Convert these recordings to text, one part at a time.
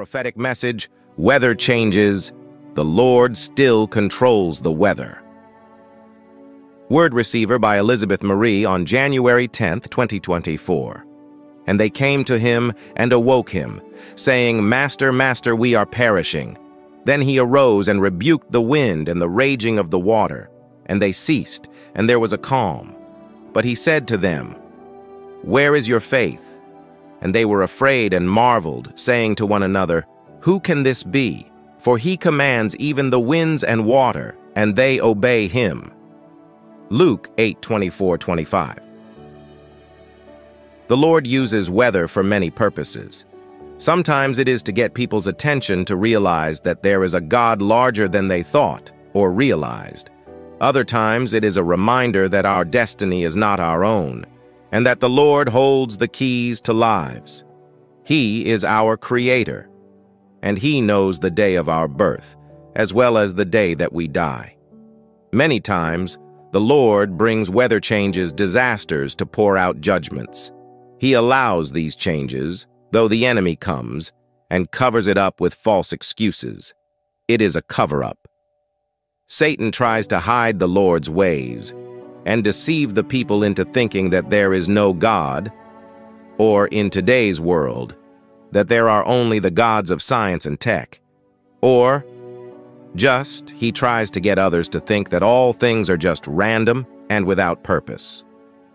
prophetic message, weather changes, the Lord still controls the weather. Word receiver by Elizabeth Marie on January 10, 2024. And they came to him and awoke him, saying, Master, Master, we are perishing. Then he arose and rebuked the wind and the raging of the water, and they ceased, and there was a calm. But he said to them, Where is your faith? And they were afraid and marveled, saying to one another, Who can this be? For he commands even the winds and water, and they obey him. Luke 8, 24, 25. The Lord uses weather for many purposes. Sometimes it is to get people's attention to realize that there is a God larger than they thought or realized. Other times it is a reminder that our destiny is not our own, and that the Lord holds the keys to lives. He is our Creator, and He knows the day of our birth, as well as the day that we die. Many times, the Lord brings weather changes, disasters to pour out judgments. He allows these changes, though the enemy comes, and covers it up with false excuses. It is a cover-up. Satan tries to hide the Lord's ways, and deceive the people into thinking that there is no God, or in today's world, that there are only the gods of science and tech, or just he tries to get others to think that all things are just random and without purpose.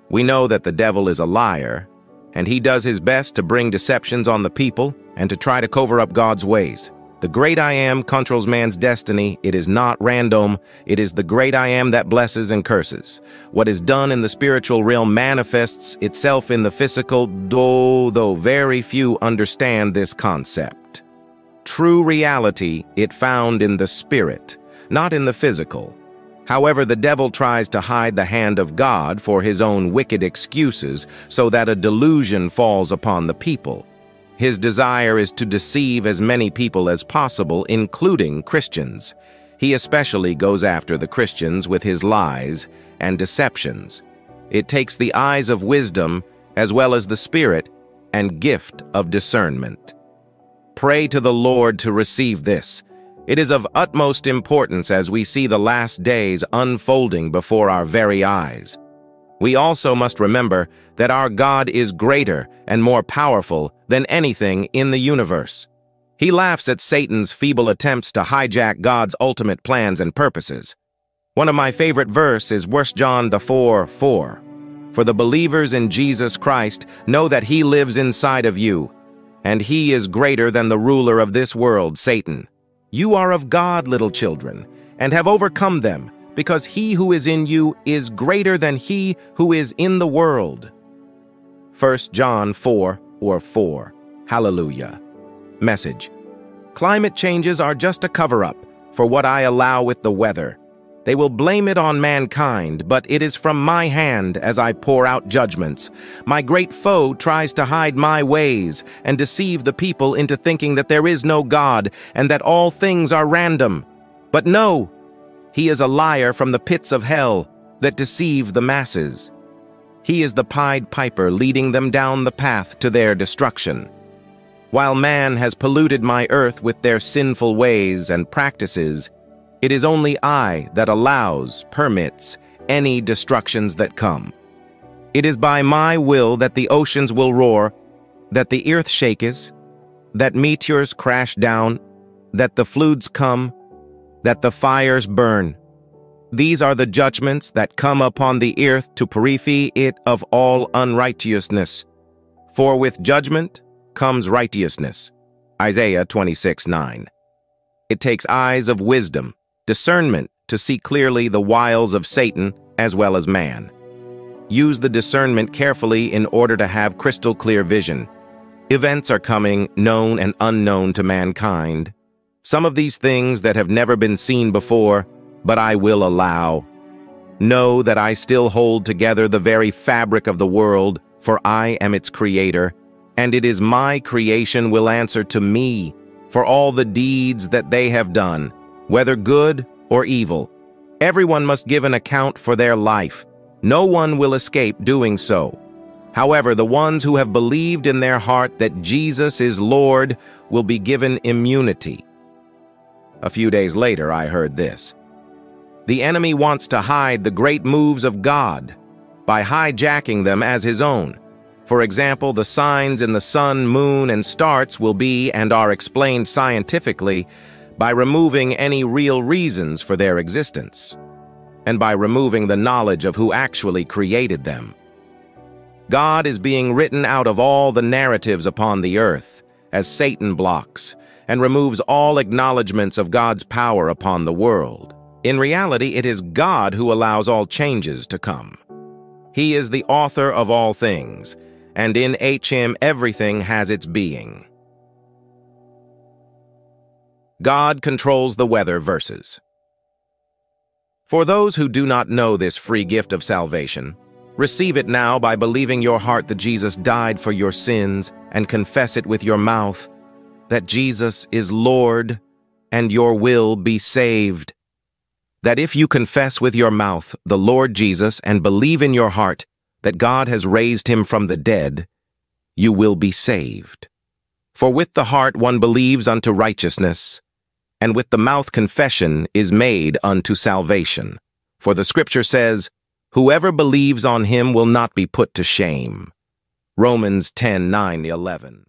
We know that the devil is a liar, and he does his best to bring deceptions on the people and to try to cover up God's ways. The great I am controls man's destiny. It is not random. It is the great I am that blesses and curses. What is done in the spiritual realm manifests itself in the physical, though, though very few understand this concept. True reality it found in the spirit, not in the physical. However, the devil tries to hide the hand of God for his own wicked excuses so that a delusion falls upon the people. His desire is to deceive as many people as possible, including Christians. He especially goes after the Christians with his lies and deceptions. It takes the eyes of wisdom, as well as the spirit and gift of discernment. Pray to the Lord to receive this. It is of utmost importance as we see the last days unfolding before our very eyes. We also must remember that our God is greater and more powerful than anything in the universe. He laughs at Satan's feeble attempts to hijack God's ultimate plans and purposes. One of my favorite verse is 1 John the 4, 4. For the believers in Jesus Christ know that he lives inside of you, and he is greater than the ruler of this world, Satan. You are of God, little children, and have overcome them, because he who is in you is greater than he who is in the world. 1 John 4 or 4. Hallelujah. Message. Climate changes are just a cover-up for what I allow with the weather. They will blame it on mankind, but it is from my hand as I pour out judgments. My great foe tries to hide my ways and deceive the people into thinking that there is no God and that all things are random. But no, he is a liar from the pits of hell that deceive the masses. He is the Pied Piper leading them down the path to their destruction. While man has polluted my earth with their sinful ways and practices, it is only I that allows, permits, any destructions that come. It is by my will that the oceans will roar, that the earth shakes, that meteors crash down, that the floods come, that the fires burn. These are the judgments that come upon the earth to purify it of all unrighteousness. For with judgment comes righteousness. Isaiah 26, 9. It takes eyes of wisdom, discernment, to see clearly the wiles of Satan as well as man. Use the discernment carefully in order to have crystal clear vision. Events are coming, known and unknown to mankind, some of these things that have never been seen before, but I will allow. Know that I still hold together the very fabric of the world, for I am its creator, and it is my creation will answer to me for all the deeds that they have done, whether good or evil. Everyone must give an account for their life. No one will escape doing so. However, the ones who have believed in their heart that Jesus is Lord will be given immunity. A few days later, I heard this. The enemy wants to hide the great moves of God by hijacking them as his own. For example, the signs in the sun, moon, and stars will be and are explained scientifically by removing any real reasons for their existence, and by removing the knowledge of who actually created them. God is being written out of all the narratives upon the earth, as Satan blocks, and removes all acknowledgments of God's power upon the world. In reality, it is God who allows all changes to come. He is the author of all things, and in HM everything has its being. God controls the weather verses. For those who do not know this free gift of salvation, Receive it now by believing your heart that Jesus died for your sins and confess it with your mouth that Jesus is Lord and your will be saved. That if you confess with your mouth the Lord Jesus and believe in your heart that God has raised him from the dead, you will be saved. For with the heart one believes unto righteousness, and with the mouth confession is made unto salvation. For the scripture says, Whoever believes on him will not be put to shame. Romans 10, 9, 11.